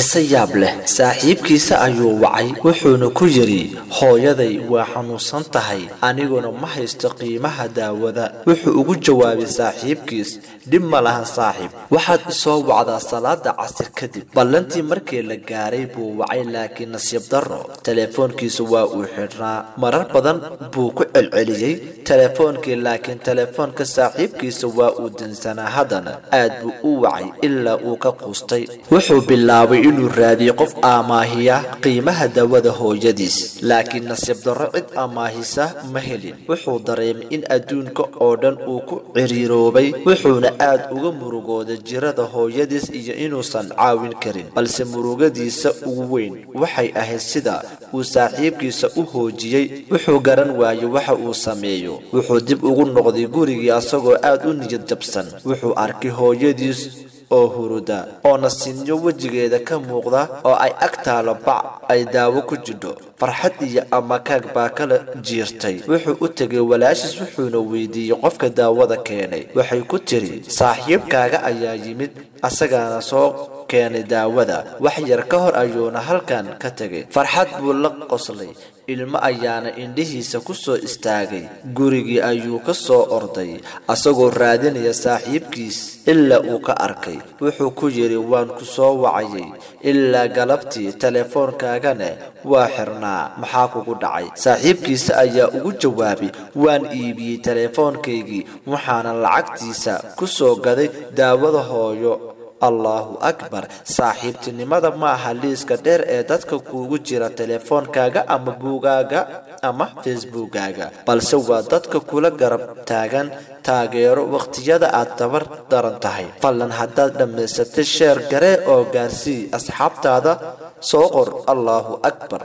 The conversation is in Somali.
qiso yaab leh saaxiibkiisa ayuu wacay wuxuuna ku yidhi hooyaday waa xanuunsan tahay aniguna ma haysto qiimaha daawada. Wuxuu ugu jawaabay saaxiibkiis dhib ma lahan saaxiib. Waxaad isoo wacdaa salaada casir kadib. Ballantii markii la gaaray buu wacay laakiin nasiib darro. Teleefoonkiisa waa uu xidhnaa. Marar badan buu ku celceliyey. Teleefoonkii laakiin teleefoonka saaxiibkiisa waa uu dansanaa haddana. Aad buu u wacay ilaa uu ka quustay. Wuxuu bilaabay inuu raadiyo qof amaahiya qiimaha daawada hooyadiis. Laakiin nasiib darro cid amaahisa ma helin. Wuxuu dareemay in adduunka oo dhan uu ku ciriiroobay wuxuuna aad uga murugooday jirada hooyadiis iyo inuusan caawin karin. Balse murugadiisa ugu weyn waxay ahayd sida uu saaxiibkiisa u hoojiyey. Wuxuu garan waayey waxa uu sameeyo. Wuxuu dib ugu noqday gurigii asagoo aad u niyad jabsan. Wuxuu arkay hooyadiis oo huruda oo nasinyo wejigeeda ka muuqda oo ay ag taalo bac ay daawo ku jidho farxad iyo amakaag baa kala jiirtay. Wuxuu u tegay walaashiis wuxuuna weydiiyey qofka daawada keenay. Waxay ku tiri saaxiibkaaga ayaa yimid asagaana soo keenay daawada. Wax yar ka hor ayuuna halkan ka tegay farxad buu la qoslay ilmo ayaana indhihiisa ku soo istaagay. Gurigii ayuu ka soo orday asagoo raadinaya saaxiibkiis ilaa uu ka arkay. Wuxuu ku yidhi waan ku soo wacayay ilaa galabtii teleefoonkaagana waa xirnaa maxaa kugu dhacay? Saaxiibkiisa ayaa ugu jawaabay waan iibiyey teleefoonkaygii waxaana lacagtiisa ku soo gaday daawada hooyo allahu akbar. Saaxiibtinimada ma aha liiska dheer ee dadka kuugu jira telefoonkaaga ama buugaaga ama facebookaaga. Balse waa dadka kula garab taagan taageero wakhtiyada aad tabar daran tahay. Fallan haddaad dhammaysatay sheer garee oo gaarsii asxaabtaada soo qor allahu akbar